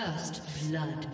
First blood.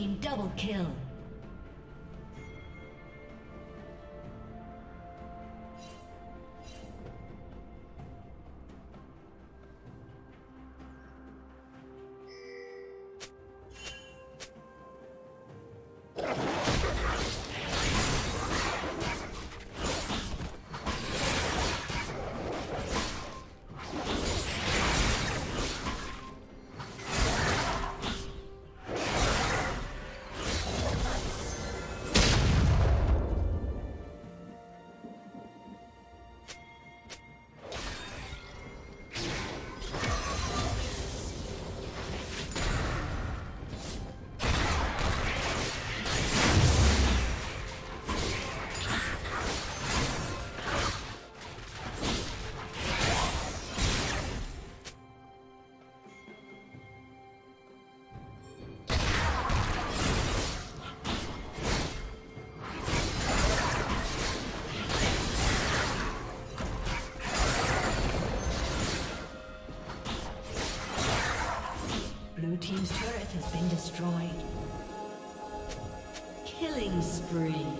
Team double kill. Killing spree.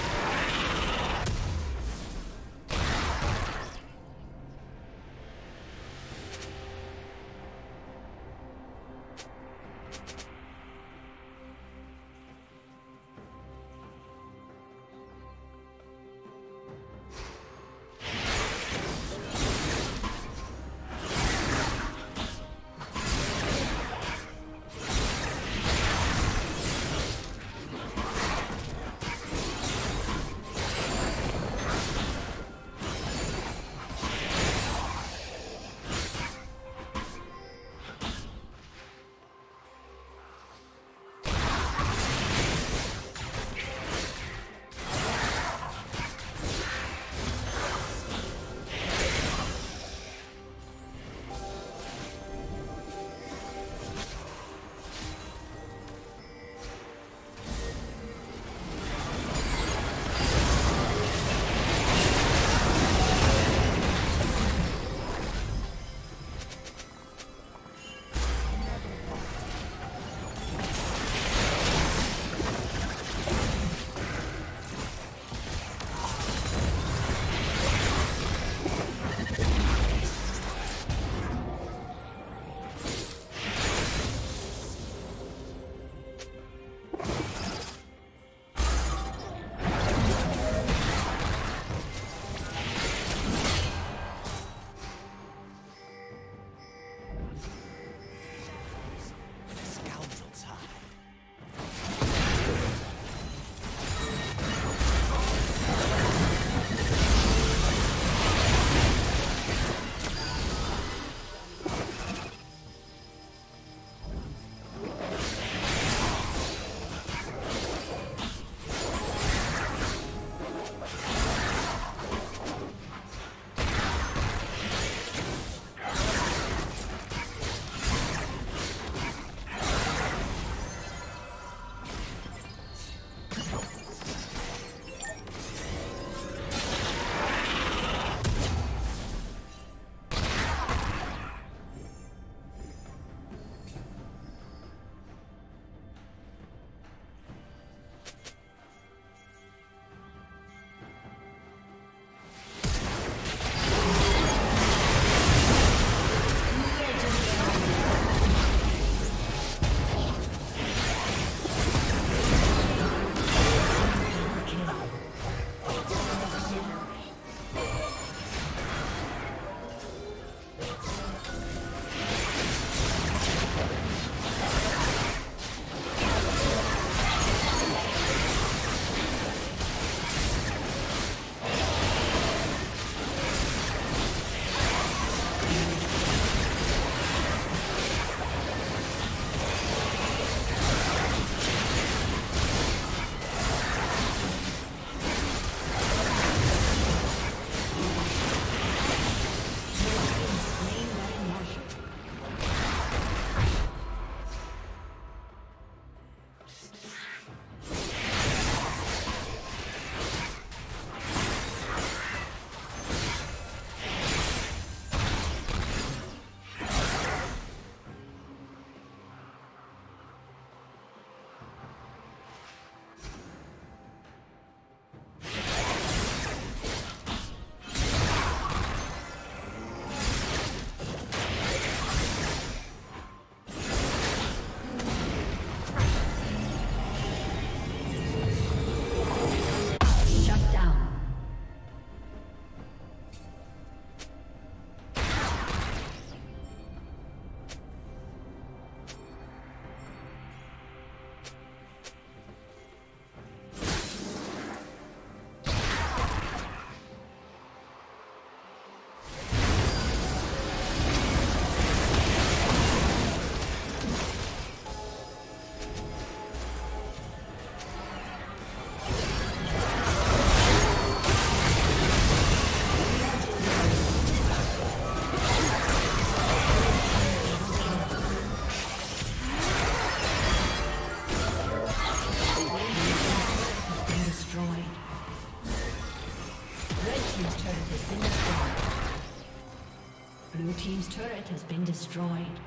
Destroyed.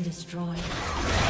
Destroyed.